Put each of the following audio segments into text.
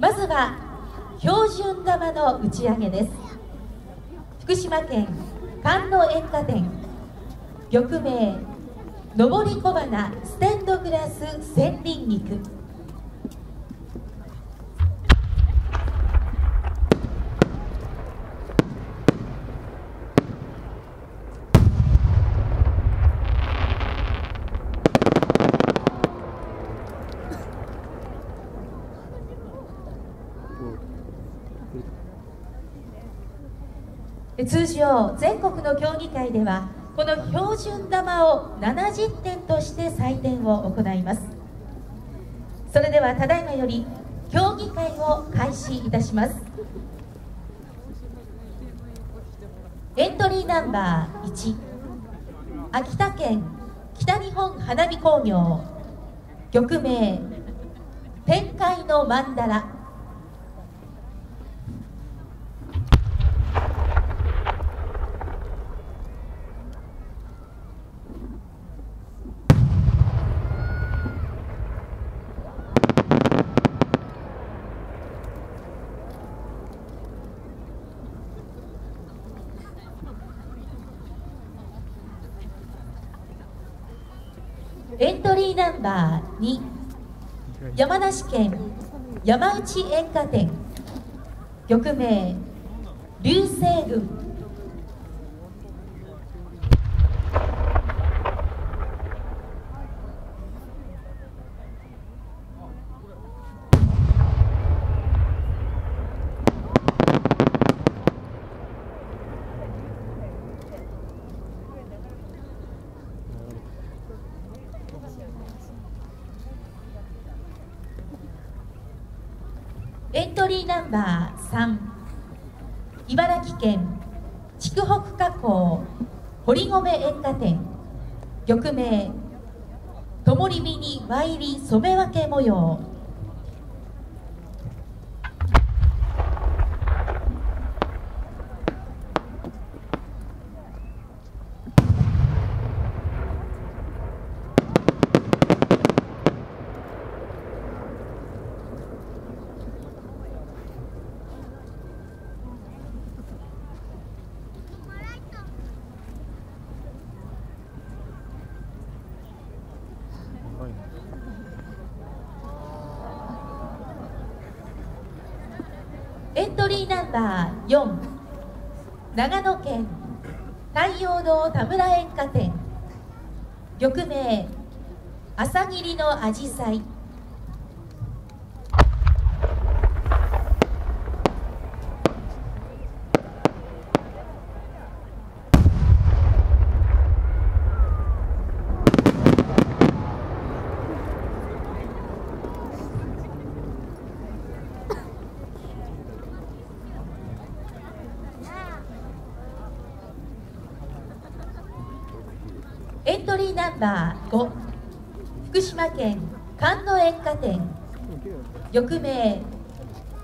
まずは標準玉の打ち上げです。福島県観音演歌店。玉名上り小花ステンドグラス千輪肉通常全国の競技会ではこの標準玉を70点として採点を行います。それではただいまより競技会を開始いたします。エントリーナンバー1秋田県北日本花火工業。曲名天海の曼荼羅。エントリーナンバー2山梨県山内演歌店曲名流星群。エントリーナンバー3茨城県筑北加工堀米演歌店。玉名「ともりみに参り染め分け模様」エントリーナンバー4長野県太陽堂田村演歌店。玉名朝霧のあじさいエントリーナンバー5福島県菅野演歌店。玉名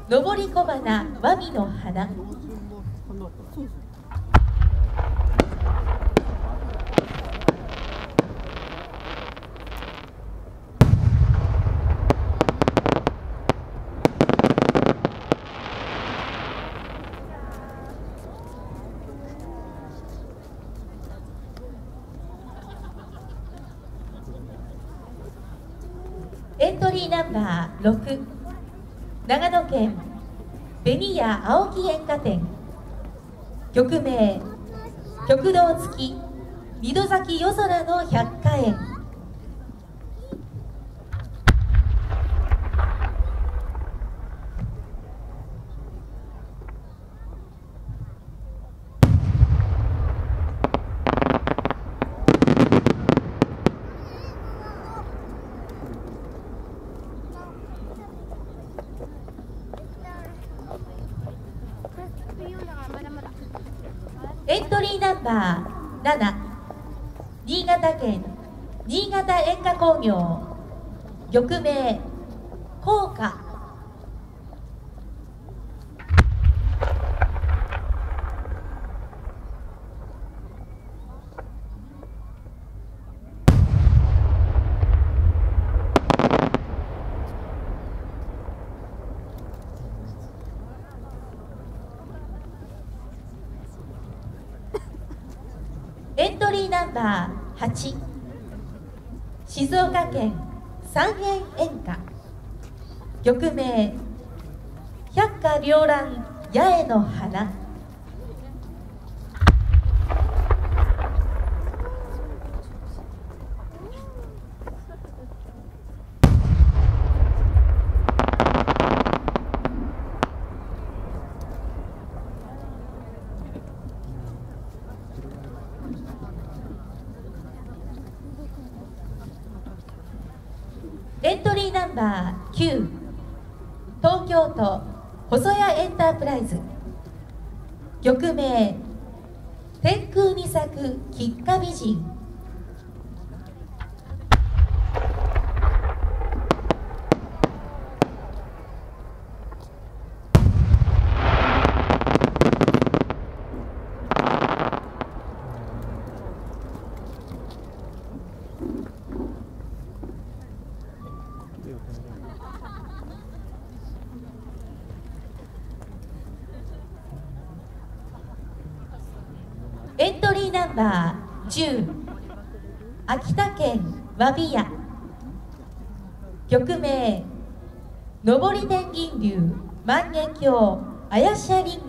上り小花和美の花。エントリーナンバー6長野県紅屋青木演歌店。曲名極道付き二度咲き夜空の百花園。エントリーナンバー7新潟県新潟演歌工業玉名効果8静岡県三平演歌。曲名百花繚乱八重の花。エントリーナンバー9東京都細谷エンタープライズ。曲名天空に咲く菊花美人。エントリーナンバー10秋田県和美屋曲名上り天銀流万華鏡綾シャリン